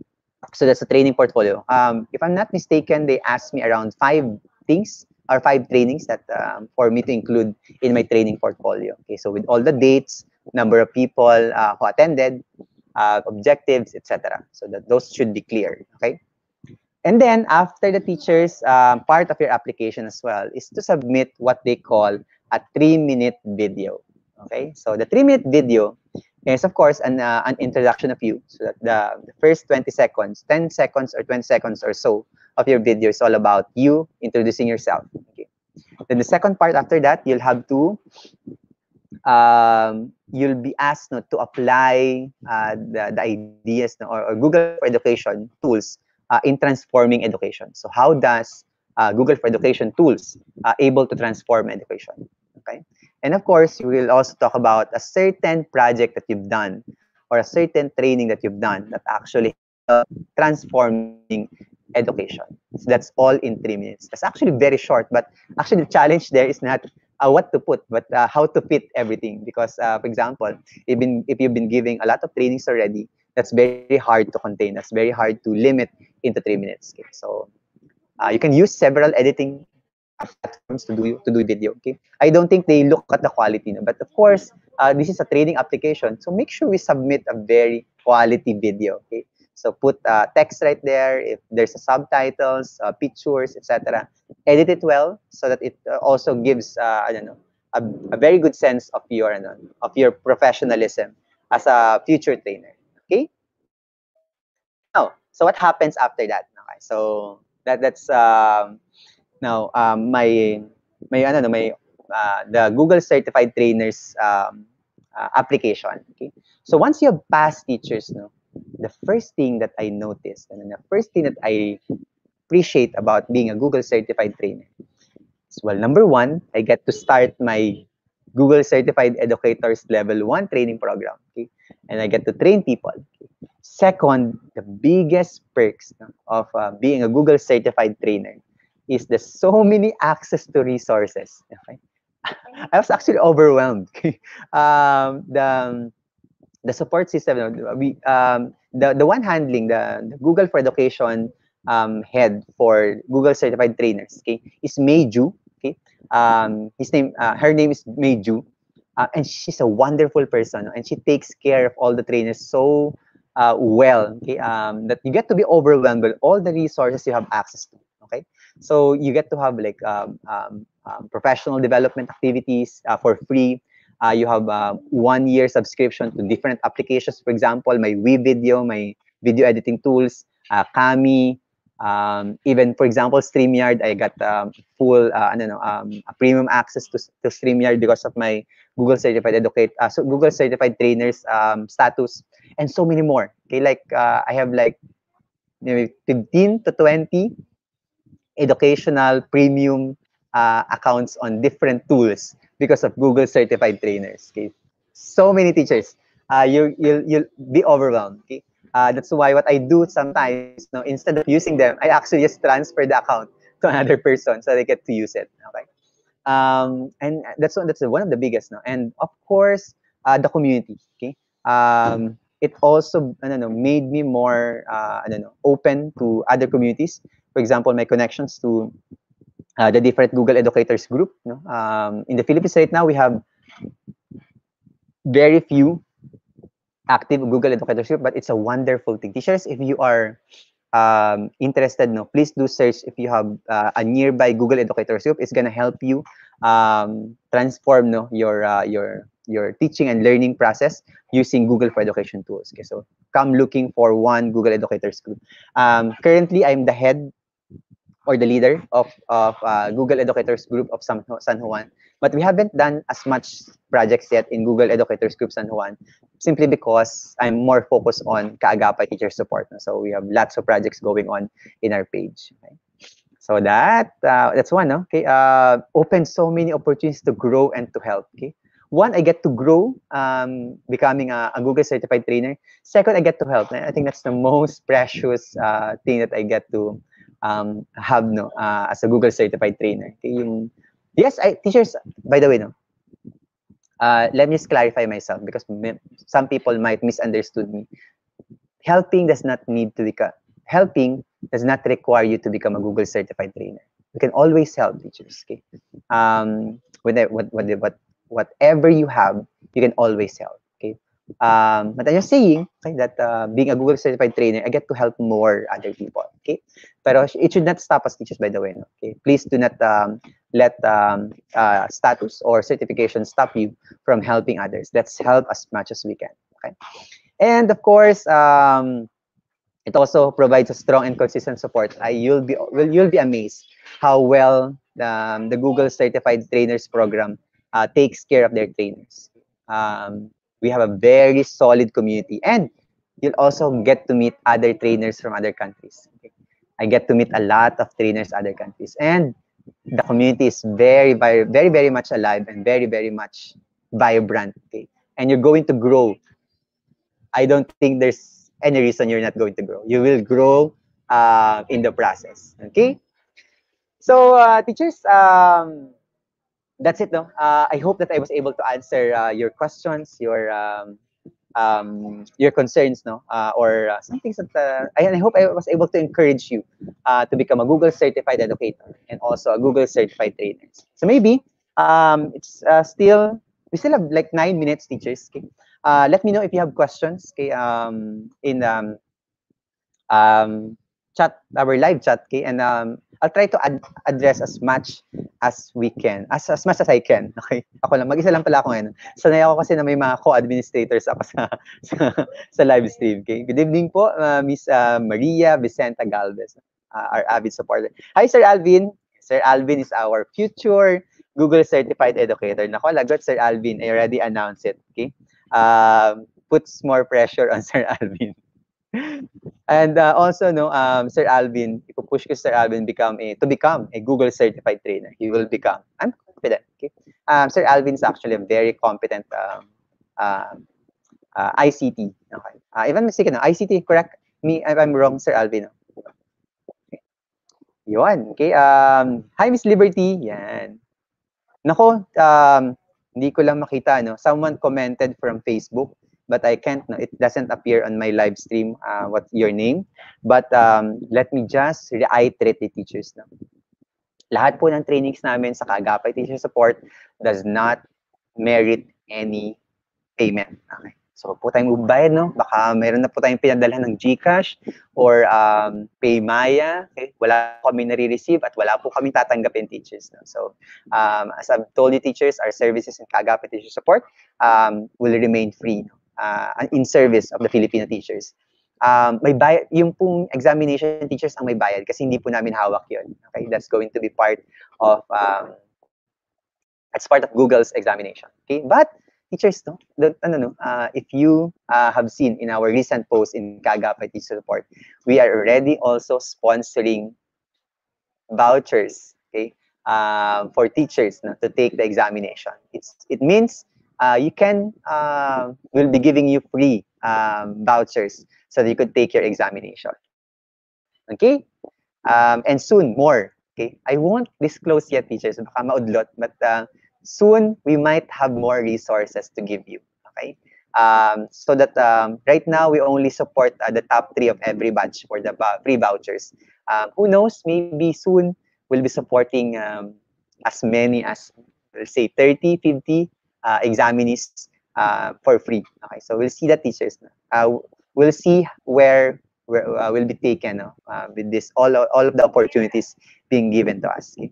so that's a training portfolio. Um, if I'm not mistaken, they asked me around five things or five trainings that um, for me to include in my training portfolio. Okay, so with all the dates, number of people uh, who attended, uh, objectives, etc. So that those should be clear. Okay. And then after the teachers, uh, part of your application as well is to submit what they call a three-minute video. Okay, so the three-minute video is of course an, uh, an introduction of you. So that the, the first 20 seconds, 10 seconds or 20 seconds or so of your video is all about you introducing yourself. Okay. Then the second part after that, you'll have to um, you'll be asked no, to apply uh, the, the ideas no, or, or Google for Education tools uh, in transforming education. So how does uh, Google for Education tools uh, able to transform education? Okay. And of course, we will also talk about a certain project that you've done or a certain training that you've done that actually transforming education. So that's all in three minutes. That's actually very short, but actually the challenge there is not uh, what to put, but uh, how to fit everything. Because, uh, for example, even if you've been giving a lot of trainings already, that's very hard to contain. That's very hard to limit into three minutes. Okay? So uh, you can use several editing platforms to do to do video. Okay, I don't think they look at the quality, no? but of course, uh, this is a training application, so make sure we submit a very quality video. Okay, so put uh, text right there. If there's a subtitles, uh, pictures, etc., edit it well so that it uh, also gives uh, I don't know a, a very good sense of your of your professionalism as a future trainer. Okay. Now, so what happens after that? Okay, so that that's um, now, um, my may ano no, may uh, the Google Certified Trainers um, uh, application. Okay, so once you have passed teachers, no, the first thing that I noticed and the first thing that I appreciate about being a Google Certified Trainer is well, number one, I get to start my Google Certified Educators Level 1 training program. Okay, and I get to train people. Okay? Second, the biggest perks of uh, being a Google Certified Trainer is the so many access to resources. Okay? I was actually overwhelmed. um, the the support system, we um, the the one handling the, the Google for Education um, head for Google certified trainers. Okay, is Meiju. Okay, um, his name, uh, her name is Meiju, uh, and she's a wonderful person, and she takes care of all the trainers so uh, well. Okay, um, that you get to be overwhelmed with all the resources you have access to. Okay, so you get to have like um, um, um, professional development activities uh, for free. Uh, you have uh, one year subscription to different applications. For example, my WeVideo, my video editing tools, uh, Kami, um, even for example, StreamYard, I got um, full, uh, I don't know, um, premium access to, to StreamYard because of my Google Certified Educate, uh, so Google Certified Trainers um, status, and so many more. Okay, like uh, I have like maybe 15 to 20 educational premium uh, accounts on different tools because of Google certified trainers. Okay, so many teachers. Uh, you you'll you'll be overwhelmed. Okay, uh, that's why what I do sometimes, know, instead of using them, I actually just transfer the account to another person so they get to use it. Okay, um, and that's one that's one of the biggest. No? and of course, uh, the community. Okay, um, it also I don't know made me more uh, I don't know open to other communities for example, my connections to uh, the different Google Educators group. Um, in the Philippines right now, we have very few active Google Educators group, but it's a wonderful thing. Teachers, if you are um, interested, no, please do search if you have uh, a nearby Google Educators group. It's gonna help you um, transform no your uh, your your teaching and learning process using Google for Education tools. Okay, so come looking for one Google Educators group. Um, currently, I'm the head or the leader of of uh, Google Educators group of San, San Juan. But we haven't done as much projects yet in Google Educators Group San Juan, simply because I'm more focused on Kaagapay teacher support. So we have lots of projects going on in our page. So that uh, that's one. Okay, uh, open so many opportunities to grow and to help. Okay, one I get to grow, um, becoming a, a, Google certified trainer. Second, I get to help. I think that's the most precious uh, thing that I get to um, have no uh, as a Google certified trainer. Okay, yung Yes, I teachers. By the way, no. Uh, let me just clarify myself because some people might misunderstood me. Helping does not need to become helping does not require you to become a Google certified trainer. You can always help teachers. Okay, um, with what, what, what, whatever you have, you can always help. Um, but I'm just saying okay, that uh, being a Google certified trainer, I get to help more other people. Okay, but it should not stop us teachers. By the way, okay, please do not um, let um, uh, status or certification stop you from helping others. Let's help as much as we can. Okay, and of course, um, it also provides a strong and consistent support. I you'll be will you'll be amazed how well um, the Google Certified Trainers Program uh, takes care of their trainers. Um, we have a very solid community, and you'll also get to meet other trainers from other countries. Okay? I get to meet a lot of trainers other countries, and the community is very, very, very, very much alive and very, very much vibrant. Okay? And you're going to grow. I don't think there's any reason you're not going to grow. You will grow uh, in the process. Okay? So, uh, teachers, um, that's it. No? Uh, I hope that I was able to answer uh, your questions, your um, um, your concerns, no, uh, or uh, some things that uh, I, I hope I was able to encourage you uh, to become a Google certified educator and also a Google certified trainer. So maybe um, it's uh, still we still have like nine minutes, teachers. Okay, uh, let me know if you have questions. Okay, um, in um, um, chat our live chat. Okay, and um, I'll try to ad address as much as we can, as, as much as I can. Okay? Ako lang, mag-isa lang pala ako ngayon. Sanay ako kasi na may mga co-administrators ako sa, sa, sa live stream. Okay? Good evening po, uh, Miss uh, Maria Vicenta Galvez, uh, our avid supporter. Hi, Sir Alvin. Sir Alvin is our future Google Certified Educator. Nako, lagot, Sir Alvin. I already announced it. Okay? Um, puts more pressure on Sir Alvin. And uh, also no um, Sir Alvin ipupush ko Sir Alvin become a to become a Google certified trainer. He will become. I'm confident okay? Um, Sir Alvin is actually a very competent um, uh, uh, ICT okay. Uh, even sige no ICT correct me if I'm wrong Sir Alvin no? okay. yun okay? Um, hi Miss Liberty. Yan. Nako um, hindi ko lang makita no? Someone commented from Facebook but I can't, no, it doesn't appear on my live stream uh, what your name. But um, let me just reiterate the teachers. No? Lahat po ng trainings namin sa Kaagapay Teacher Support does not merit any payment. Okay. So, po tayong magbayad, no? Baka meron na po tayong pinadalhan ng GCash or um, Paymaya. Okay? Wala kami nare-receive at wala po kami tatanggapin teachers. No? So, um, as I've told you teachers, our services in Kagapay Teacher Support um, will remain free. No? Uh, in service of the Filipino teachers. Um, may bayad, yung pong examination teachers ang may bayad kasi hindi po namin hawak yun. Okay, that's going to be part of, um, that's part of Google's examination. Okay, but teachers, no, the, ano, no, uh, if you uh, have seen in our recent post in Kagapay Teacher Support, we are already also sponsoring vouchers, okay, uh, for teachers no, to take the examination. It's, it means uh, you can uh, will be giving you free um, vouchers so that you could take your examination. Okay? Um, and soon, more. Okay? I won't disclose yet, teachers, but uh, soon we might have more resources to give you. Okay? Um, so that um, right now we only support uh, the top three of every batch for the free vouchers. Um, who knows, maybe soon we'll be supporting um, as many as, let's say, 30, 50 uh, examinees uh, for free. Okay, so we'll see the teachers. Uh, we'll see where will, uh, will be taken no? uh, with this all all of the opportunities being given to us. Okay?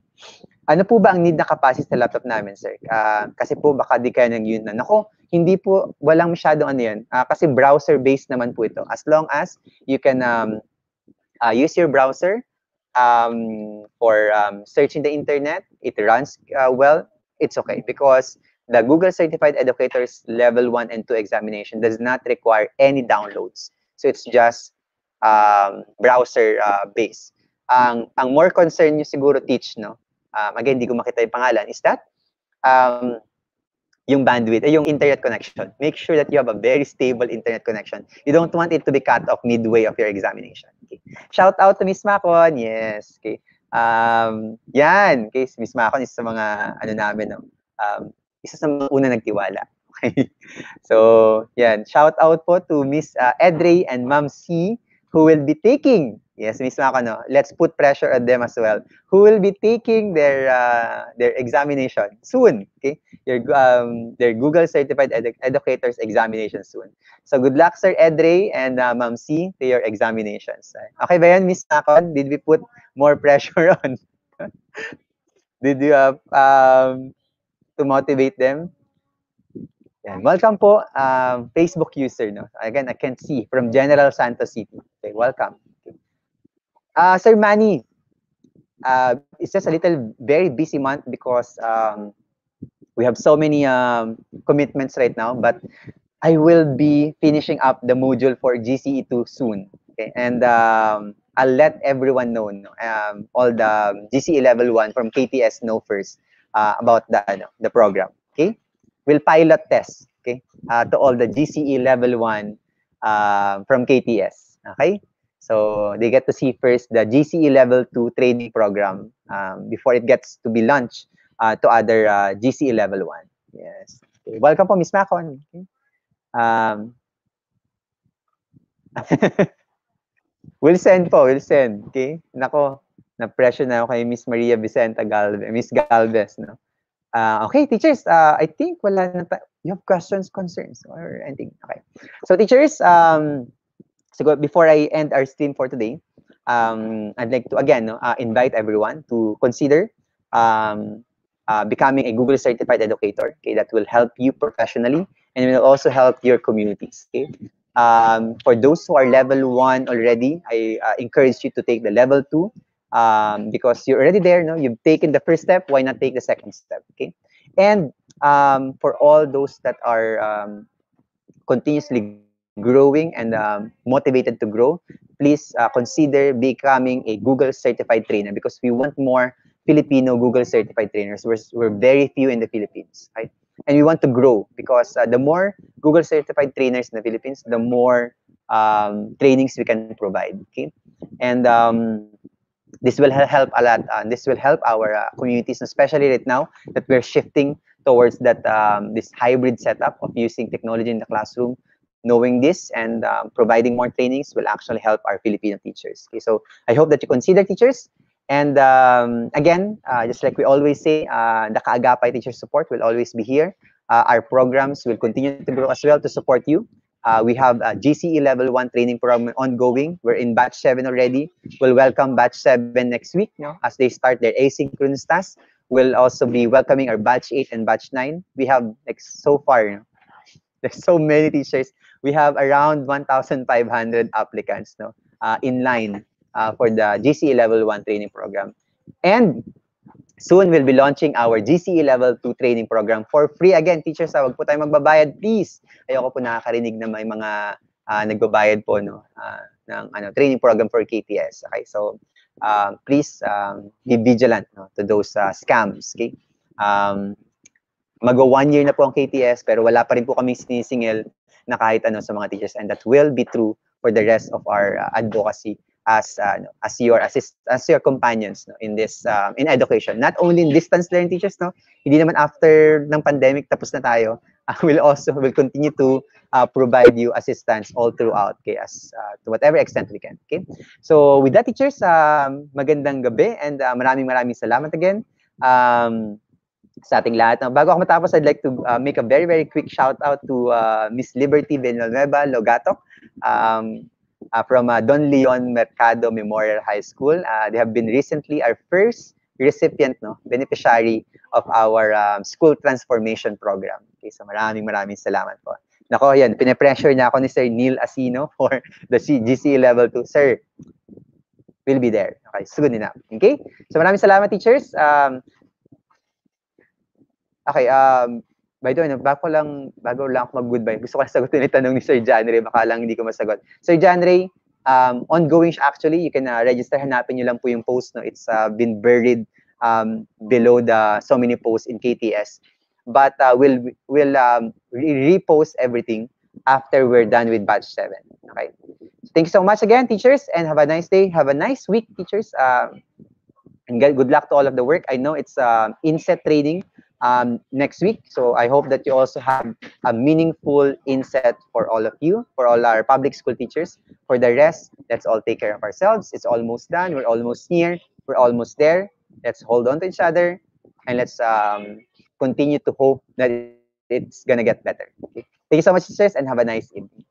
Ano po ba ang need na capacity sa laptop namin, sir? Uh, kasi po baka di kaya nang yun na. Nako, hindi po, walang masyadong ano yan. Uh, kasi browser-based naman po ito. As long as you can um, uh, use your browser um, for um, searching the internet, it runs uh, well, it's okay. Because the Google Certified Educators Level 1 and 2 examination does not require any downloads. So it's just um, browser uh, based. Ang ang more concern nyo siguro teach no um, again, hindi ko makita yung pangalan, is that um, yung bandwidth, eh, yung internet connection. Make sure that you have a very stable internet connection. You don't want it to be cut off midway of your examination. Okay. Shout out to Miss Macon. Yes. Okay. Um, yan. Okay. Miss Macon is sa mga, ano namin, no? um, isa sa mga una nagtiwala. Okay. So, yan. Shout out po to Miss uh, Edre and Ma'am C who will be taking Yes, mismo ako, no? Let's put pressure on them as well. Who will be taking their uh, their examination soon, okay? Your, um, their Google Certified Edu Educators examination soon. So good luck, Sir Edre and uh, Ma'am C to your examinations. Okay ba yan, Miss Nakon? Did we put more pressure on? Did you uh, um, to motivate them? Welcome po, um, Facebook user. No? Again, I can see from General Santos City. Okay, welcome. Uh, Sir Manny, uh, it's just a little very busy month because um, we have so many um, commitments right now, but I will be finishing up the module for GCE2 soon. Okay? And um, I'll let everyone know, um, all the GCE level 1 from KTS know first uh, about the, the program. Okay? We'll pilot test okay? Uh, to all the GCE level 1 uh, from KTS. Okay? So they get to see first the GCE level 2 training program um, before it gets to be launched uh, to other uh, GCE level 1. Yes. Okay. Welcome po, Miss Macon. Okay. Um, we'll send po, we'll send. Okay? Nako, na-pressure na ako kay Miss Maria Vicenta Galvez, Miss Galvez, no? Uh, okay, teachers, uh, I think wala na you have questions, concerns, or anything? Okay. So teachers, um, so before I end our stream for today, um, I'd like to again uh, invite everyone to consider um, uh, becoming a Google certified educator. Okay, that will help you professionally and will also help your communities. Okay. Um, for those who are level one already, I uh, encourage you to take the level two um, because you're already there. No, you've taken the first step. Why not take the second step? Okay, and um, for all those that are um, continuously growing and um, motivated to grow, please uh, consider becoming a Google certified trainer because we want more Filipino Google certified trainers. We're, we're very few in the Philippines, right? And we want to grow because uh, the more Google certified trainers in the Philippines, the more um, trainings we can provide, okay? And um, this will help a lot. Uh, this will help our uh, communities, especially right now that we're shifting towards that um, this hybrid setup of using technology in the classroom knowing this and um, providing more trainings will actually help our Filipino teachers. Okay, so I hope that you consider teachers. And um, again, uh, just like we always say, uh, the Kaagapay Teacher Support will always be here. Uh, our programs will continue to grow as well to support you. Uh, we have a GCE Level 1 training program ongoing. We're in Batch 7 already. We'll welcome Batch 7 next week know, as they start their asynchronous tasks. We'll also be welcoming our Batch 8 and Batch 9. We have, like, so far, there's so many teachers we have around 1,500 applicants no, uh, in line uh, for the GCE Level 1 training program. And soon we'll be launching our GCE Level 2 training program for free. Again, teachers, ah, wag po tayo magbabayad, please. Ayoko po nakakarinig na may mga uh, nagbabayad po no, uh, ng ano, training program for KTS. Okay, so uh, please um, be vigilant no, to those uh, scams. Okay? Um, mag one year na po ang KTS pero wala pa rin po kami sinisingil na kahit ano sa mga teachers and that will be true for the rest of our uh, advocacy as uh, as your assist as your companions no in this um, in education not only in distance learning teachers no hindi naman after ng pandemic tapos na tayo uh, will also will continue to uh, provide you assistance all throughout okay as uh, to whatever extent we can okay so with that teachers um, magandang gabi and uh, maraming maraming salamat again um, sa ating lahat. Bago ako matapos, I'd like to uh, make a very, very quick shout out to uh, Miss Liberty Villanueva Logato. Um, uh, from uh, Don Leon Mercado Memorial High School. Uh, they have been recently our first recipient, no, beneficiary of our um, school transformation program. Okay, so maraming maraming salamat po. Nako, yan, pinapressure niya ako ni Sir Neil Asino for the GCE Level 2. Sir, we'll be there. Okay, soon enough. Okay? So maraming salamat, teachers. Um, okay, um, by the way, bago lang, bago lang ako mag-goodbye, gusto ko na sagutin yung tanong ni Sir John Ray, baka lang hindi ko masagot. Sir John Ray, um, ongoing siya actually, you can uh, register, hanapin nyo lang po yung post, no? it's uh, been buried um, below the so many posts in KTS. But uh, we'll, we'll um, re- repost everything after we're done with batch 7. Okay? Thank you so much again, teachers, and have a nice day. Have a nice week, teachers. Um, and good luck to all of the work. I know it's uh, inset training um, next week, so I hope that you also have a meaningful inset for all of you, for all our public school teachers. For the rest, let's all take care of ourselves. It's almost done. We're almost near. We're almost there. Let's hold on to each other, and let's um, continue to hope that it's gonna get better. Okay? Thank you so much, teachers, and have a nice evening.